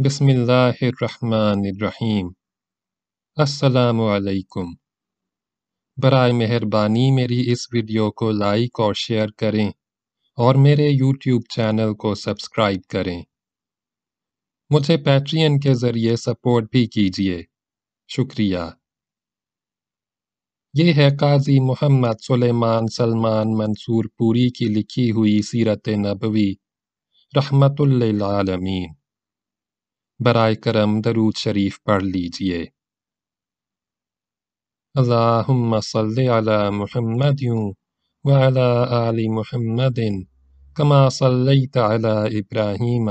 बिस्मिल्लाहिर्रहमानिर्रहीम। अस्सलामुअलैकुम बराए मेहरबानी मेरी इस वीडियो को लाइक और शेयर करें और मेरे यूट्यूब चैनल को सब्सक्राइब करें। मुझे पैट्रियन के ज़रिए सपोर्ट भी कीजिए। शुक्रिया। ये है काजी मोहम्मद सुलेमान सलमान मंसूर पूरी की लिखी हुई सीरत नबवी, रहमतुल्लिल बराए करम दरूद शरीफ पढ़ लीजिए अल्लाहुम्मा सल्लि अला मुहम्मदिन व अला आलि मुहम्मदिन कमा सल्लैत अला इब्राहीम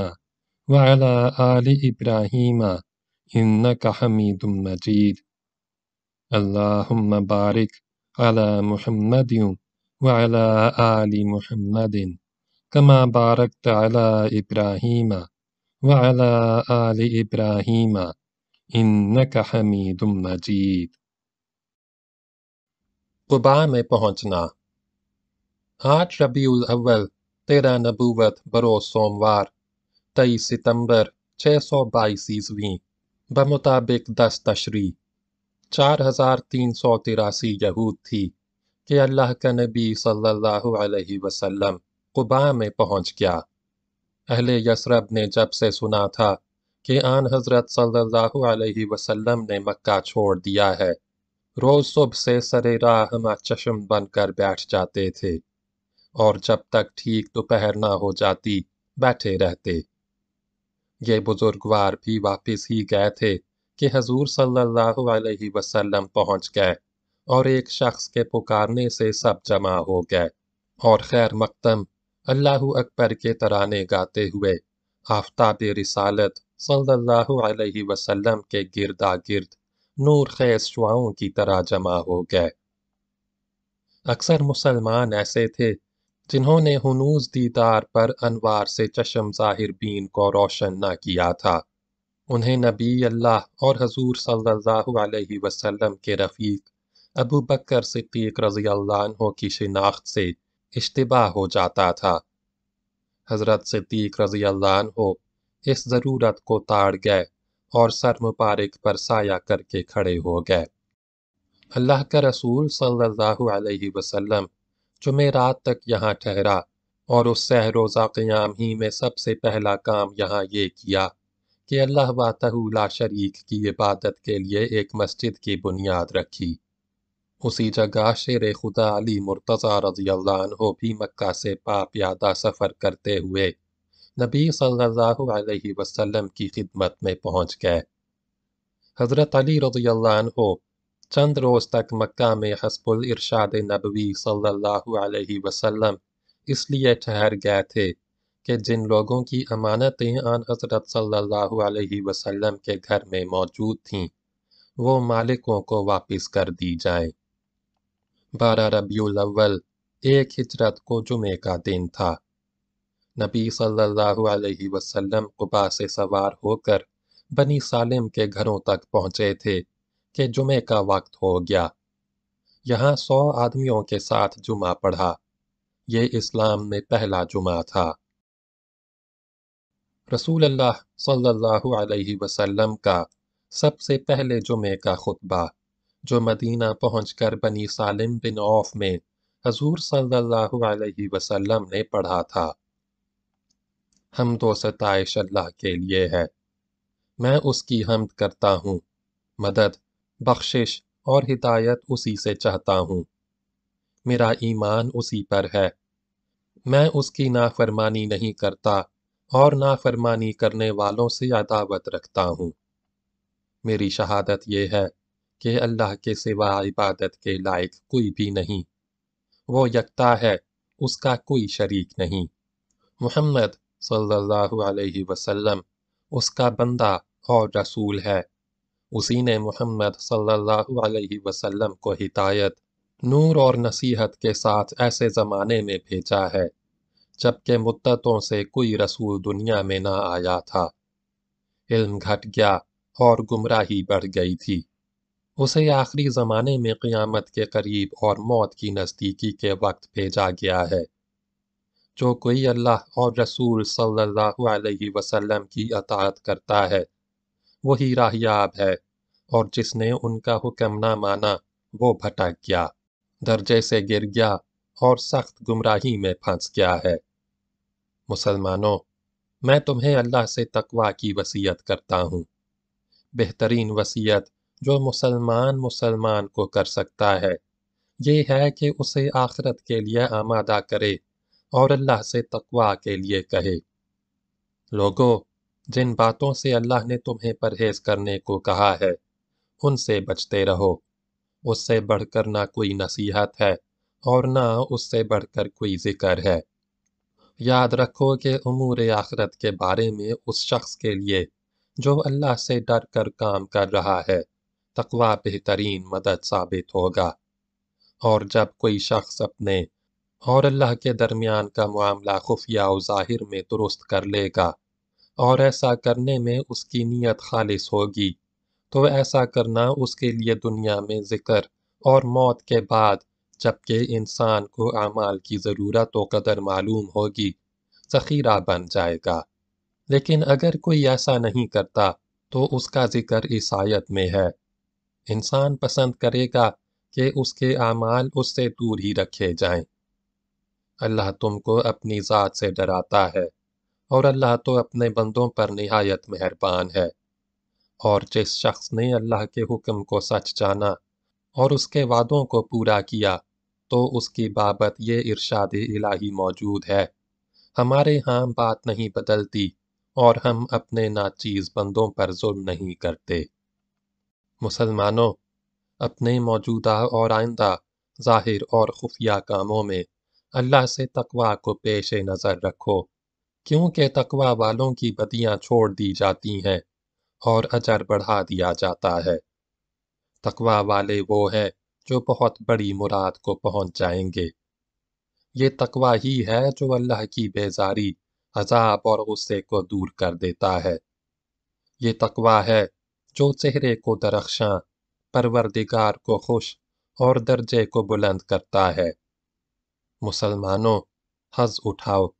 व अला आलि इब्राहीम इन्नका हमीदुम मजीद अल्लाहुम्मा बारिक अला मुहम्मदिन व अला आलि मुहम्मदिन कमा बारकत अला वाला आल इब्राहीम इन्नका हमीदुम मजीद कुबा में पहुँचना आठ रबीउल अव्वल तेरह नबूवत बरोज सोमवार तेईस सितंबर छः सौ बाईस ईस्वी बमुताबिक दस तशरी चार हज़ार तीन सौ तिरासी यहूद थी कि अल्लाह का नबी सल्लल्लाहु अलैहि वसल्लम कुबा में पहुँच गया अहले यसरब ने जब से सुना था कि आन हज़रत सल्लल्लाहु अलैहि वसल्लम ने मक्का छोड़ दिया है, रोज सुबह से सरे राह हम चश्म बनकर बैठ जाते थे और जब तक ठीक दोपहर ना हो जाती, बैठे रहते। ये बुजुर्गवार भी वापस ही गए थे कि हजूर सल्लल्लाहु अलैहि वसल्लम पहुँच गए और एक शख्स के पुकारने से सब जमा हो गए और खैर मकदम अल्लाह अकबर के तराने गाते हुए, आफ्ताब रिसालत सल्लल्लाहु अलैहि वसल्लम के गिरदा गिर्द नूर खेस शुआओं की तरह जमा हो गए। अक्सर मुसलमान ऐसे थे, जिन्होंने हनूज दीदार पर अनवार से चशम ज़ाहिर बीन को रोशन न किया था। उन्हें नबी अल्लाह और हजूर सल्लल्लाहु अलैहि वसल्लम के रफ़ीक अबू बकर सिद्दीक रज़ी अल्लाह की शिनाख्त से इश्तबा हो जाता था। हज़रत सिद्दीक रज़ी अल्लाह इस ज़रूरत को ताड़ गए और सर मुबारक पर साया करके खड़े हो गए। अल्लाह का रसूल सल्लल्लाहु अलैहि वसल्लम जुमेरात तक यहाँ ठहरा और उस सहरोज़ा क़याम ही में सबसे पहला काम यहाँ ये किया कि अल्लाह वातला शरीक की इबादत के लिए एक मस्जिद की बुनियाद रखी। उसी जगह शेर खुदा अली मुर्तज़ा रज़ी अल्लाह भी मक्का से पाप यादा सफ़र करते हुए नबी सल्लल्लाहु अलैहि वसल्लम की खिदमत में पहुँच गए हज़रत अली रज़ी अल्लाह चंद रोज़ तक मक्का में हसबुल इरशाद नबवी सल्लल्लाहु अलैहि वसल्लम इसलिए ठहर गए थे कि जिन लोगों की अमानतें आन हज़रत सल्लल्लाहु अलैहि वसल्लम के घर में मौजूद थीं वो मालिकों को वापस कर दी जाएँ बारह रबीउल अव्वल एक हिजरत को जुमे का दिन था। नबी सल्लल्लाहु अलैहि वसल्लम कुबा से सवार होकर बनी सालिम के घरों तक पहुँचे थे कि जुमे का वक्त हो गया। यहाँ सौ आदमियों के साथ जुमा पढ़ा। ये इस्लाम में पहला जुमा था। रसूल अल्लाह सल्लल्लाहु अलैहि वसल्लम का सबसे पहले जुमे का खुतबा जो मदीना पहुंचकर बनी सालिम बिन औफ में हजूर सल्लल्लाहु अलैहि ने पढ़ा था। हम तो सताइश अल्लाह के लिए है। मैं उसकी हमद करता हूँ। मदद, बख्शिश और हिदायत उसी से चाहता हूँ। मेरा ईमान उसी पर है। मैं उसकी नाफरमानी नहीं करता और नाफरमानी करने वालों से अदावत रखता हूँ। मेरी शहादत ये है कि अल्लाह के सिवा इबादत के लायक कोई भी नहीं। वो यकता है, उसका कोई शरीक नहीं। मोहम्मद सल्लल्लाहु अलैहि वसल्लम उसका बंदा और रसूल है। उसी ने मोहम्मद सल्लल्लाहु अलैहि वसल्लम को हिदायत, नूर और नसीहत के साथ ऐसे ज़माने में भेजा है, जबकि मुद्दतों से कोई रसूल दुनिया में ना आया था। इल्म घट गया और गुमराही बढ़ गई थी। उसे आखिरी ज़माने में क़यामत के करीब और मौत की नज़दीकी के वक्त भेजा गया है। जो कोई अल्लाह और रसूल सल्लल्लाहु अलैहि वसल्लम की अताअत करता है, वही राहयाब है और जिसने उनका हुक्म ना माना, वो भटक गया, दर्जे से गिर गया और सख्त गुमराही में फंस गया है। मुसलमानों, मैं तुम्हें अल्लाह से तकवा की वसीयत करता हूँ। बेहतरीन वसीयत जो मुसलमान मुसलमान को कर सकता है। ये है कि उसे आखरत के लिए आमादा करे और अल्लाह से तकवा के लिए कहे। लोगो, जिन बातों से अल्लाह ने तुम्हें परहेज करने को कहा है, उनसे बचते रहो। उससे बढ़कर ना कोई नसीहत है और ना उससे बढ़कर कोई ज़िक्र है। याद रखो कि उमूर आखरत के बारे में उस शख्स के लिए जो अल्लाह से डर कर काम कर रहा है। तकवा बेहतरीन मदद साबित होगा। और जब कोई शख्स अपने और अल्लाह के दरमियान का मामला खुफिया और ज़ाहिर में दुरुस्त कर लेगा और ऐसा करने में उसकी नीयत खालिस होगी तो ऐसा करना उसके लिए दुनिया में ज़िक्र और मौत के बाद, जबकि इंसान को अमाल की ज़रूरत व कदर मालूम होगी, ज़ख़ीरा बन जाएगा। लेकिन अगर कोई ऐसा नहीं करता तो उसका ज़िक्र इस आयत में है। इंसान पसंद करेगा कि उसके अमाल उससे दूर ही रखे जाएँ। अल्लाह तुमको अपनी ज़ात से डराता है और अल्लाह तो अपने बंदों पर नहायत मेहरबान है। और जिस शख्स ने अल्लाह के हुक्म को सच जाना और उसके वादों को पूरा किया तो उसकी बाबत ये इरशाद इलाही मौजूद है। हमारे यहाँ बात नहीं बदलती और हम अपने नाचीज़ बंदों पर जुल्म नहीं करते। मुसलमानों, अपने मौजूदा और आइंदा, ज़ाहिर और खुफिया कामों में अल्लाह से तकवा को पेश नज़र रखो, क्योंकि तकवा वालों की बदियाँ छोड़ दी जाती हैं और अजर बढ़ा दिया जाता है। तकवा वाले वो हैं जो बहुत बड़ी मुराद को पहुँच जाएँगे। ये तकवा ही है जो अल्लाह की बेजारी, अजाब और गुस्से को दूर कर देता है। ये तकवा है जो चेहरे को दरख्शां परवरदिगार को खुश और दर्जे को बुलंद करता है मुसलमानों हज उठाओ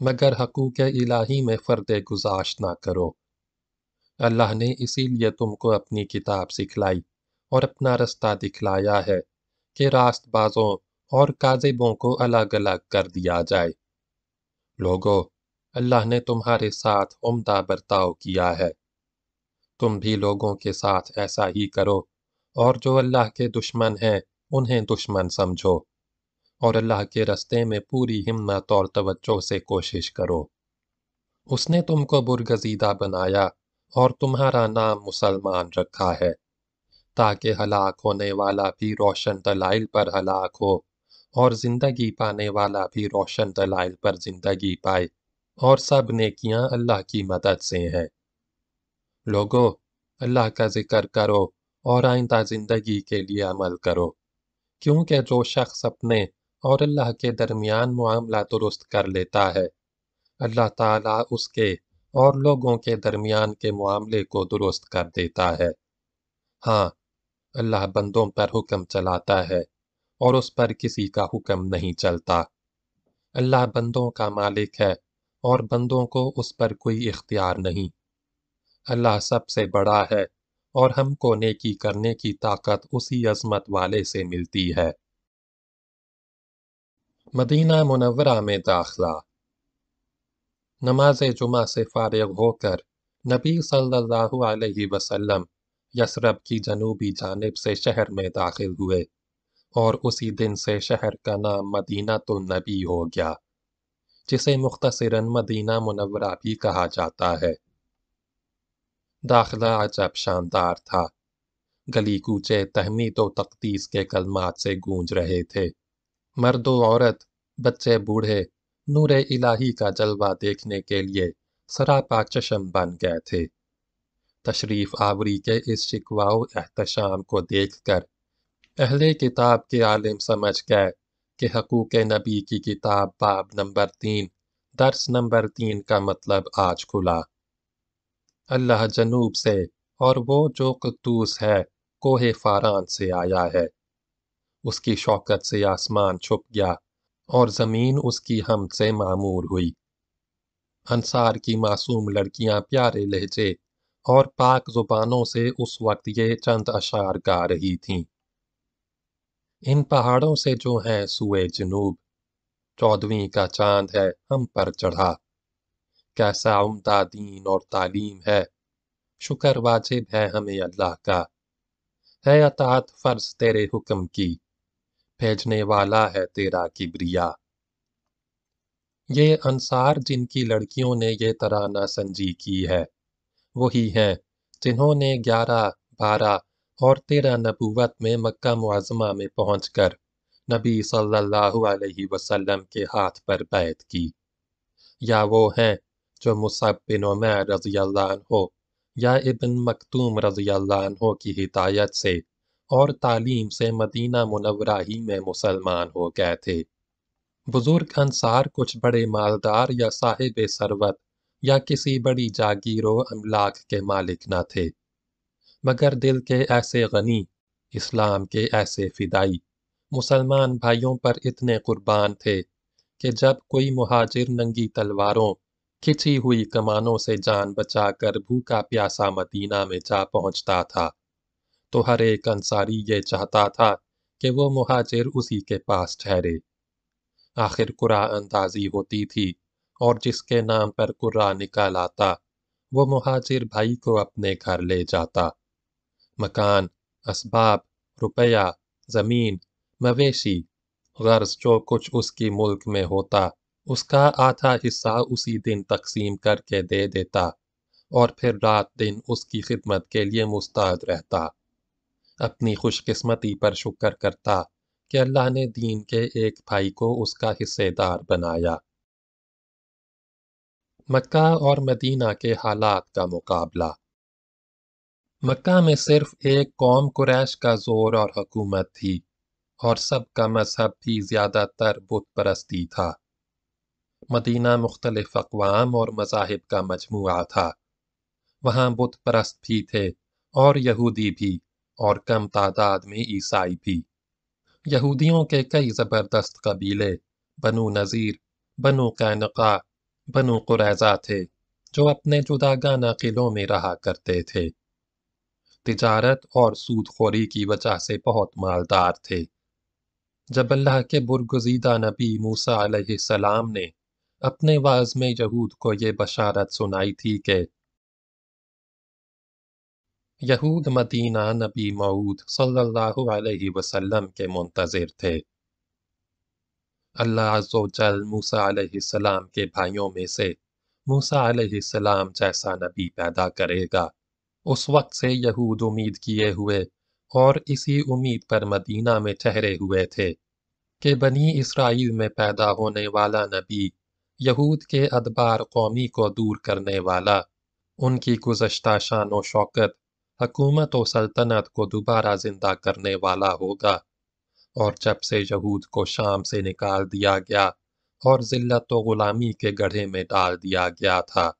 मगर हकूक इलाही में फ़र्द गुजाश ना करो अल्लाह ने इसीलिए तुमको अपनी किताब सिखलाई और अपना रास्ता दिखलाया है कि रास्तबाजों और काजिबों को अलग अलग कर दिया जाए लोगो अल्लाह ने तुम्हारे साथ उम्दा बर्ताव किया है तुम भी लोगों के साथ ऐसा ही करो, और जो अल्लाह के दुश्मन हैं, उन्हें दुश्मन समझो, और अल्लाह के रस्ते में पूरी हिम्मत और तवज्जो से कोशिश करो। उसने तुमको बुरगजीदा बनाया, और तुम्हारा नाम मुसलमान रखा है, ताकि हलाक होने वाला भी रोशन दलाइल पर हलाक हो, और ज़िंदगी पाने वाला भी रोशन दलाइल पर ज़िंदगी पाए, और सब नेकियाँ अल्लाह की मदद से हैं। लोगो, अल्लाह का ज़िक्र करो और आइंदा ज़िंदगी के लिए अमल करो। क्योंकि जो शख्स अपने और अल्लाह के दरमियान मामला दुरुस्त कर लेता है, अल्लाह ताला उसके और लोगों के दरमियान के मामले को दुरुस्त कर देता है। हाँ अल्लाह बंदों पर हुक्म चलाता है और उस पर किसी का हुक्म नहीं चलता। अल्लाह बंदों का मालिक है और बंदों को उस पर कोई इख्तियार नहीं। अल्लाह सबसे बड़ा है और हमको नेकी करने की ताकत उसी अजमत वाले से मिलती है। मदीना मुनवरा में दाखला। नमाज़ जुमा से फारग होकर नबी सल्लल्लाहु अलैहि वसल्लम यसरब की जनूबी जानब से शहर में दाखिल हुए और उसी दिन से शहर का नाम मदीना तो नबी हो गया, जिसे मुख्तसरन मदीना मुनवरा भी कहा जाता है। दाखला अजब शानदार था। गली कूचे तहमीद व तकदीस के कलमात से गूंज रहे थे। मर्द औरत, बच्चे बूढ़े, नूर इलाही का जलवा देखने के लिए सरापा चशम बन गए थे। तशरीफ़ आवरी के इस शिकवाओ एहतशाम को देखकर अहले किताब के आलिम समझ गए कि हकूक नबी की किताब बाब नंबर तीन, दर्स नंबर तीन का मतलब आज खुला। अल्लाह जनूब से और वो जो कद्दूस है, कोहे फारान से आया है। उसकी शौकत से आसमान छुप गया और ज़मीन उसकी हमद से मामूर हुई। अंसार की मासूम लड़कियाँ प्यारे लहजे और पाक जुबानों से उस वक्त ये चंद अशार गा रही थीं। इन पहाड़ों से जो है सुए जनूब, चौदहवीं का चाँद है हम पर चढ़ा। कैसा उम्दा दीन और तालीम है। शुक्र वाजिब है हमें अल्लाह का। है अतात फ़र्ज़ तेरे हुक्म की। भेजने वाला है तेरा किबरिया। ये अंसार जिनकी लड़कियों ने ये तराना संजी की है, वही हैं जिन्होंने ग्यारह, बारह और तेरह नबूवत में मक्का मुआजमा में पहुंचकर नबी सल्लल्लाहु अलैहि वसल्लम के हाथ पर बैत की। या वो हैं जो मुसब बिन उमैर रज़ी हो या इबन मकतूम रज़ी हो की हिदायत से और तालीम से मदीना मुनवरा ही में मुसलमान हो गए थे बुज़ुर्ग अंसार कुछ बड़े मालदार या साहिब सरवत या किसी बड़ी जागीरों अमलाक के मालिक न थे मगर दिल के ऐसे गनी इस्लाम के ऐसे फिदाई मुसलमान भाइयों पर इतने कुर्बान थे कि जब कोई मुहाजिर नंगी तलवारों खिंची हुई कमानों से जान बचाकर भूखा प्यासा मदीना में जा पहुँचता था। तो हर एक अंसारी ये चाहता था कि वो मुहाजिर उसी के पास ठहरे। आखिर कुरा अंदाजी होती थी और जिसके नाम पर कुरा निकाल आता, वो मुहाजिर भाई को अपने घर ले जाता। मकान, असबाब, रुपया, ज़मीन, मवेशी, गर्ज जो कुछ उसकी मुल्क में होता उसका आधा हिस्सा उसी दिन तकसीम करके दे देता और फिर रात दिन उसकी खिदमत के लिए मुस्तैद रहता। अपनी खुशकिस्मती पर शुक्र करता कि अल्लाह ने दीन के एक भाई को उसका हिस्सेदार बनाया। मक्का और मदीना के हालात का मुकाबला। मक्का में सिर्फ़ एक कौम कुरैश का ज़ोर और हुकूमत थी और सबका मज़हब भी ज़्यादातर बुत परस्ती था। मदीना मुख्तलिफ़ अकवाम और मजाहब का मजमू था। वहाँ बुत परस्त भी थे और यहूदी भी और कम तादाद में ईसाई भी। यहूदियों के कई ज़बरदस्त कबीले बनु नज़ीर, बनु कैनका, बनु कुरैजा थे, जो अपने जुदागाना किलों में रहा करते थे। तिजारत और सूदखोरी की वजह से बहुत मालदार थे। जब अल्लाह के बुरगुजीदा नबी मूसा सलाम ने अपने वाज में यहूद को ये बशारत सुनाई थी कि यहूद मदीना नबी मऊद सल्लल्लाहु अलैहि वसल्लम के मुंतज़िर थे। अल्लाह जल मूसा सलाम के भाइयों में से मूसा सलाम जैसा नबी पैदा करेगा। उस वक्त से यहूद उम्मीद किए हुए और इसी उम्मीद पर मदीना में ठहरे हुए थे कि बनी इसराइल में पैदा होने वाला नबी यहूद के अदबार कौमी को दूर करने वाला, उनकी गुजश्ता शान व शौकत, हकूमत व सल्तनत को दोबारा ज़िंदा करने वाला होगा। और जब से यहूद को शाम से निकाल दिया गया और ज़िल्लत व ग़ुलामी के गढ़े में डाल दिया गया था,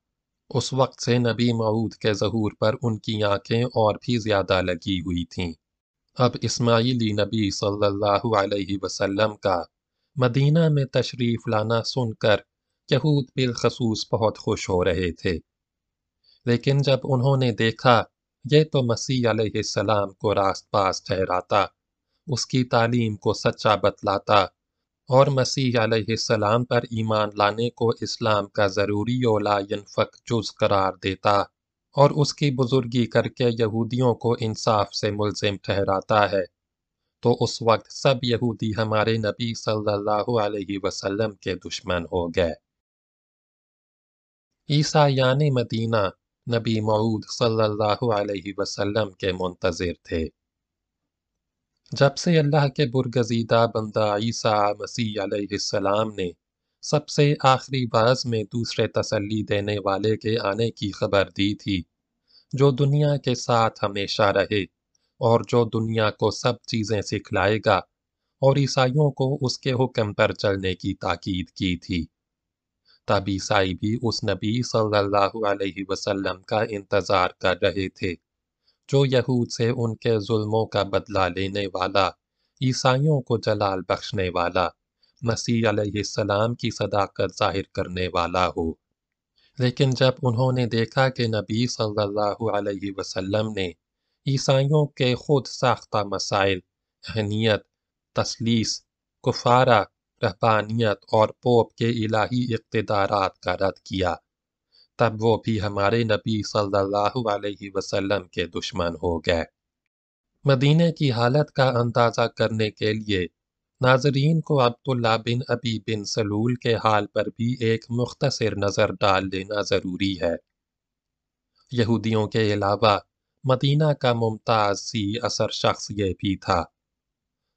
उस वक्त से नबी मऊद के जहूर पर उनकी आँखें और भी ज़्यादा लगी हुई थीं। अब इस्माइली नबी सल्लल्लाहु अलैहि वसल्लम का मदीना में तशरीफ़ लाना सुनकर यहूद बिलखसूस बहुत खुश हो रहे थे। लेकिन जब उन्होंने देखा, ये तो मसीह सलाम को रास्त पास ठहराता, उसकी तालीम को सच्चा बतलाता और मसीह सलाम पर ईमान लाने को इस्लाम का ज़रूरी फ़क जुज करार देता और उसकी बुजुर्गी करके यहूदियों को इंसाफ से मुलजिम ठहराता है तो उस वक्त सब यहूदी हमारे नबी सल्लल्लाहु अलैहि वसल्लम के दुश्मन हो गए। ईसा यानी मदीना नबी मऊद सल्लल्लाहु अलैहि वसल्लम के मुंतज़िर थे। जब से अल्लाह के बुरगजीदा बंदा ईसा मसीह सलाम ने सबसे आखिरी बाज में दूसरे तसल्ली देने वाले के आने की खबर दी थी, जो दुनिया के साथ हमेशा रहे और जो दुनिया को सब चीज़ें सिखलाएगा और ईसाइयों को उसके हुक्म पर चलने की ताकीद की थी। ईसाई भी उस नबी सल्लल्लाहु अलैहि वसल्लम का इंतज़ार कर रहे थे। जो यहूद से उनके जुल्मों का बदला लेने वाला, ईसाइयों को जलाल बख्शने वाला, मसीह अलैहिस्सलाम की सदाकत ज़ाहिर करने वाला हो। लेकिन जब उन्होंने देखा कि नबी सल्लल्लाहु अलैहि वसल्लम ने ईसाइयों के खुद साख्ता मसाइल अहनियत तसलीस, कुफारा रहबानियत और पोप के इलाही इक़्तदारात का रद्द किया। तब वो भी हमारे नबी सल्लल्लाहु अलैहि वसल्लम के दुश्मन हो गए। मदीने की हालत का अंदाज़ा करने के लिए नाजरीन को अब्दुल्ला बिन अबी बिन सलूल के हाल पर भी एक मुख्तसर नज़र डाल लेना ज़रूरी है। यहूदियों के अलावा मदीना का मुमताज़ सी असर शख्स ये भी था।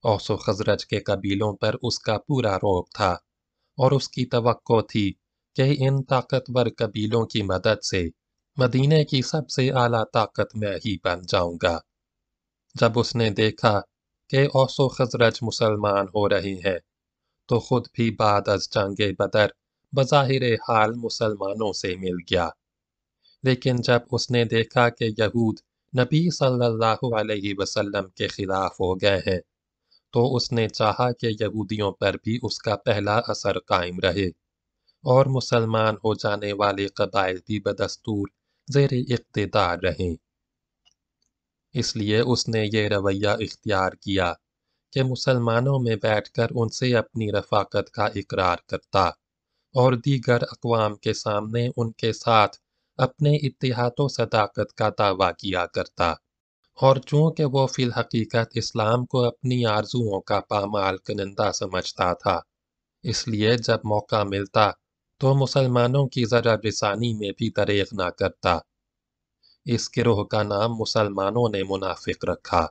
औसो खजरज के कबीलों पर उसका पूरा रोब था और उसकी तवक्को थी कि इन ताकतवर कबीलों की मदद से मदीने की सबसे आला ताकत में ही बन जाऊँगा। जब उसने देखा कि औसो खजरज मुसलमान हो रहे हैं तो खुद भी बाद अज जंग बदर बज़ाहिर हाल मुसलमानों से मिल गया। लेकिन जब उसने देखा कि यहूद नबी सल्लल्लाहु अलैहि वसल्लम के खिलाफ हो गए हैं तो उसने चाहा कि यहूदियों पर भी उसका पहला असर कायम रहे। और मुसलमान हो जाने वाले कबाइल भी बदस्तूर जेर इकतदार रहें। इसलिए उसने ये रवैया इख्तियार किया कि मुसलमानों में बैठकर उनसे अपनी रफाकत का इकरार करता और दीगर अकवाम के सामने उनके साथ अपने इतिहाद सदाकत का दावा किया करता। और चूँकि वो फिल हकीकत इस्लाम को अपनी आरजुओं का पामाल कनंदा समझता था, इसलिए जब मौका मिलता तो मुसलमानों की ज़रा रसानी में भी दरेग ना करता। इस गिरोह का नाम मुसलमानों ने मुनाफिक रखा।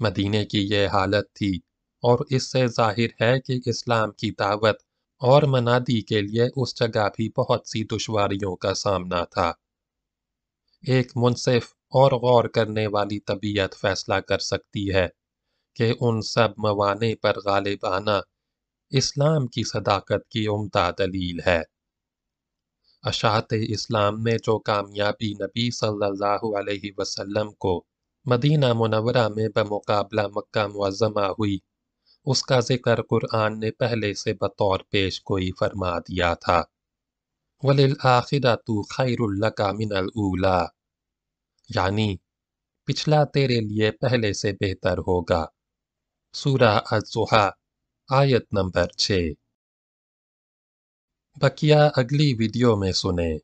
मदीने की यह हालत थी और इससे ज़ाहिर है कि इस्लाम की दावत और मनादी के लिए उस जगह भी बहुत सी दुश्वारियों का सामना था। एक मुनसिफ और गौर करने वाली तबीयत फैसला कर सकती है कि उन सब मवाने पर गालिब आना इस्लाम की सदाकत की उम्दा दलील है। अशात इस्लाम में जो कामयाबी नबी सल्लल्लाहु अलैहि वसल्लम को मदीना मुनवरा में बमुकाबला मक्का मुअज़्ज़मा हुई, उसका ज़िक्र कुरान ने पहले से बतौर पेश कोई फरमा दिया था। वलिल आखिरतु खैरुल्लका मिनल ऊला। यानी पिछला तेरे लिए पहले से बेहतर होगा। सूरा अज़ुहा आयत नंबर छ। बकिया अगली वीडियो में सुने।